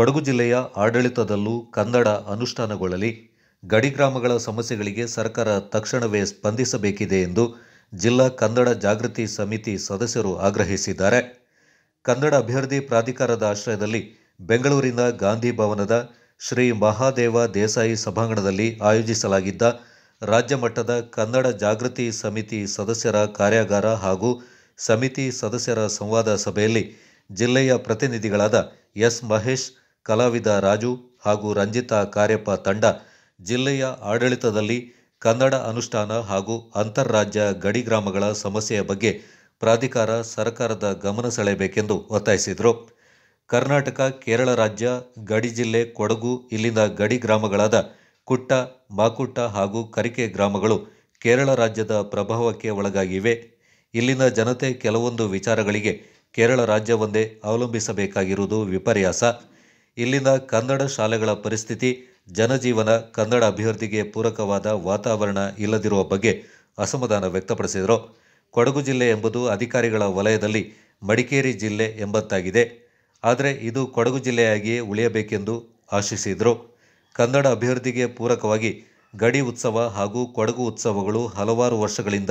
ಕೊಡಗು ಜಿಲ್ಲೆಯ ಆಡಳಿತದಲ್ಲೂ ಕನ್ನಡ ಅನುಷ್ಠಾನಗೊಳ್ಳಲಿ. ಗಡಿ ಗ್ರಾಮಗಳ ಸಮಸ್ಯೆಗಳಿಗೆ ಸರ್ಕಾರ ತಕ್ಷಣವೇ ಸ್ಪಂದಿಸಬೇಕಿದೆ ಎಂದು ಜಿಲ್ಲಾ ಕನ್ನಡ ಜಾಗೃತಿ ಸಮಿತಿ ಸದಸ್ಯರು ಆಗ್ರಹಿಸಿದ್ದಾರೆ. ಕನ್ನಡ ಅಭಿವೃದ್ಧಿ ಪ್ರಾಧಿಕಾರದ ಆಶ್ರಯದಲ್ಲಿ ಬೆಂಗಳೂರಿನ ಗಾಂಧಿ ಭವನದ ಶ್ರೀ ಮಹಾದೇವ ದೇಸಾಯಿ ಸಭಾಂಗಣದಲ್ಲಿ ಆಯೋಜಿಸಲಾಗಿದ್ದ ರಾಜ್ಯ ಮಟ್ಟದ ಕನ್ನಡ ಜಾಗೃತಿ ಸಮಿತಿ ಸದಸ್ಯರ ಕಾರ್ಯಾಗಾರ ಹಾಗೂ ಸಮಿತಿ ಸದಸ್ಯರ ಸಂವಾದ ಸಭೆಯಲ್ಲಿ ಜಿಲ್ಲೆಯ ಪ್ರತಿನಿಧಿಗಳಾದ ಎಸ್ ಮಹೇಶ್ ಕಲಾವಿದ ರಾಜು ಹಾಗೂ ರಂಜಿತಾ ಕಾರ್ಯಪ್ಪ ತಂಡ ಜಿಲ್ಲೆಯ ಆಡಳಿತದಲ್ಲಿ ಕನ್ನಡ ಅನುಷ್ಠಾನ ಹಾಗೂ ಅಂತಾರಾಜ್ಯ ಗಡಿ ಗ್ರಾಮಗಳ ಸಮಸ್ಯೆಯ ಬಗ್ಗೆ ಪ್ರಾಧಿಕಾರ ಸರ್ಕಾರದ ಗಮನ ಸೆಳೆಯಬೇಕೆಂದು ಒತ್ತಾಯಿಸಿದರು. ಕರ್ನಾಟಕ, ಕೇರಳ ರಾಜ್ಯ, ಗಡಿ ಜಿಲ್ಲೆ, ಕೊಡಗು, ಇಲ್ಲಿನ ಗಡಿ ಗ್ರಾಮಗಳಾದ ಕುಟ್ಟ, ಮಾಕುಟ್ಟ ಹಾಗೂ ಕರಿಕೆ ಗ್ರಾಮಗಳು ಕೇರಳ ರಾಜ್ಯದ ಪ್ರಭಾವಕ್ಕೆ ಒಳಗಾಗಿವೆ. ಇಲ್ಲಿನ ಜನತೆ ಕೆಲವೊಂದು ವಿಚಾರಗಳಿಗೆ ಕೇರಳ ರಾಜ್ಯವೊಂದೇ ಅವಲಂಬಿಸಬೇಕಾಗಿರುವುದು ವಿಪರ್ಯಾಸ. ಇಲ್ಲಿನ ಕನ್ನಡ ಶಾಲೆಗಳ ಪರಿಸ್ಥಿತಿ, ಜನಜೀವನ ಕನ್ನಡ ಅಭಿವೃದ್ಧಿಗೆ ಪೂರಕವಾದ ವಾತಾವರಣ ಇಲ್ಲದಿರುವ ಬಗ್ಗೆ ಅಸಮಾಧಾನ ವ್ಯಕ್ತಪಡಿಸಿದರು. ಕೊಡಗು ಜಿಲ್ಲೆ ಎಂಬುದು ಅಧಿಕಾರಿಗಳ ವಲಯದಲ್ಲಿ ಮಡಿಕೇರಿ ಜಿಲ್ಲೆ ಎಂಬಂತಾಗಿದೆ. ಆದರೆ ಇದು ಕೊಡಗು ಜಿಲ್ಲೆಯಾಗಿಯೇ ಉಳಿಯಬೇಕೆಂದು ಆಶಿಸಿದರು. ಕನ್ನಡ ಅಭಿವೃದ್ಧಿಗೆ ಪೂರಕವಾಗಿ ಗಡಿ ಉತ್ಸವ ಹಾಗೂ ಕೊಡಗು ಉತ್ಸವಗಳು ಹಲವಾರು ವರ್ಷಗಳಿಂದ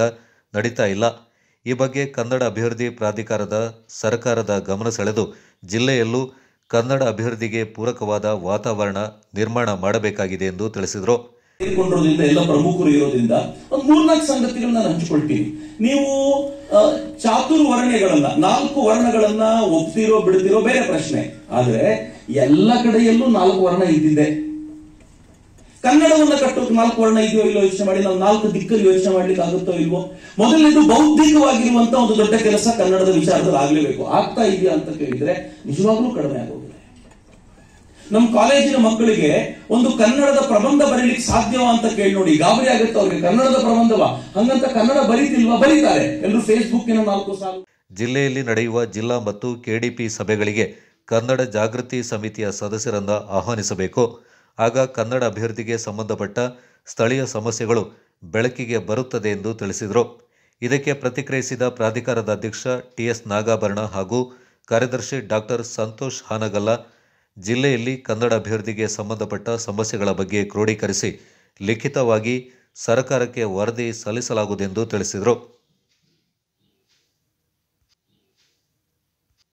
ನಡೀತಾ ಇಲ್ಲ. ಈ ಬಗ್ಗೆ ಕನ್ನಡ ಅಭಿವೃದ್ಧಿ ಪ್ರಾಧಿಕಾರದ ಸರ್ಕಾರದ ಗಮನ ಸೆಳೆದು ಜಿಲ್ಲೆಯಲ್ಲೂ ಕನ್ನಡ ಅಭಿವೃದ್ಧಿಗೆ ಪೂರಕವಾದ ವಾತಾವರಣ ನಿರ್ಮಾಣ ಮಾಡಬೇಕಾಗಿದೆ ಎಂದು ತಿಳಿಸಿದರು. ಎಲ್ಲ ಪ್ರಮುಖರು ಇರೋದ್ರಿಂದ ಒಂದು ಮೂರ್ನಾಲ್ಕು ಸಂಗತಿಗಳನ್ನ ನಾನು ಹಂಚಿಕೊಳ್ತೀನಿ. ನೀವು ಚಾತುರ್ ವರ್ಣಗಳನ್ನ ನಾಲ್ಕು ವರ್ಣಗಳನ್ನ ಒಪ್ತಿರೋ ಬಿಡ್ತಿರೋ ಬೇರೆ ಪ್ರಶ್ನೆ. ಆದ್ರೆ ಎಲ್ಲ ಕಡೆಯಲ್ಲೂ ನಾಲ್ಕು ವರ್ಣ ಇದ್ದಿದೆ. ಕನ್ನಡವನ್ನ ಕಟ್ಟೋದು ನಾಲ್ಕು ವರ್ಣ ಇದೆಯೋ ಇಲ್ಲೋ ಯೋಚನೆ ಮಾಡಿ, ನಾವು ನಾಲ್ಕು ದಿಕ್ಕಲ್ಲಿ ಯೋಚನೆ ಮಾಡ್ಲಿಕ್ಕೆ ಆಗುತ್ತೋ ಇಲ್ವೋ? ಮೊದಲನೇದು ಬೌದ್ಧಿಕವಾಗಿರುವಂತ ಒಂದು ದೊಡ್ಡ ಕೆಲಸ ಕನ್ನಡದ ವಿಚಾರದಲ್ಲಿ ಆಗ್ಲೇಬೇಕು. ಆಗ್ತಾ ಇದೆಯಾ ಅಂತ ಕೇಳಿದ್ರೆ ನಿಜವಾಗ್ಲೂ ಕಡಿಮೆ ಆಗೋಗಿದೆ. ನಮ್ಮ ಕಾಲೇಜಿನ ಮಕ್ಕಳಿಗೆ ಒಂದು ಕನ್ನಡದ ಪ್ರಬಂಧ ಬರೀಲಿಕ್ಕೆ ಸಾಧ್ಯವಾ ಅಂತ ಕೇಳಿ ನೋಡಿ, ಗಾಬರಿ ಆಗುತ್ತೆ ಅವ್ರಿಗೆ. ಕನ್ನಡದ ಪ್ರಬಂಧವ? ಹಂಗಂತ ಕನ್ನಡ ಬರೀತಿಲ್ವಾ? ಬರೀತಾರೆ. ಎಲ್ಲರೂ ಫೇಸ್ಬುಕ್ಕಿನ ನಾಲ್ಕು ಸಾಲು. ಜಿಲ್ಲೆಯಲ್ಲಿ ನಡೆಯುವ ಜಿಲ್ಲಾ ಮತ್ತು ಕೆಡಿಪಿ ಸಭೆಗಳಿಗೆ ಕನ್ನಡ ಜಾಗೃತಿ ಸಮಿತಿಯ ಸದಸ್ಯರನ್ನ ಆಹ್ವಾನಿಸಬೇಕು. ಆಗ ಕನ್ನಡ ಅಭಿವೃದ್ಧಿಗೆ ಸಂಬಂಧಪಟ್ಟ ಸ್ಥಳೀಯ ಸಮಸ್ಯೆಗಳು ಬೆಳಕಿಗೆ ಬರುತ್ತದೆ ಎಂದು ತಿಳಿಸಿದರು. ಇದಕ್ಕೆ ಪ್ರತಿಕ್ರಿಯಿಸಿದ ಪ್ರಾಧಿಕಾರದ ಅಧ್ಯಕ್ಷ ಟಿಎಸ್ ನಾಗಾಭರಣ ಹಾಗೂ ಕಾರ್ಯದರ್ಶಿ ಡಾಕ್ಟರ್ ಸಂತೋಷ್ ಹಾನಗಲ್ಲ ಜಿಲ್ಲೆಯಲ್ಲಿ ಕನ್ನಡ ಅಭಿವೃದ್ಧಿಗೆ ಸಂಬಂಧಪಟ್ಟ ಸಮಸ್ಯೆಗಳ ಬಗ್ಗೆ ಕ್ರೋಢೀಕರಿಸಿ ಲಿಖಿತವಾಗಿ ಸರ್ಕಾರಕ್ಕೆ ವರದಿ ಸಲ್ಲಿಸಲಾಗುವುದೆಂದು ತಿಳಿಸಿದರು.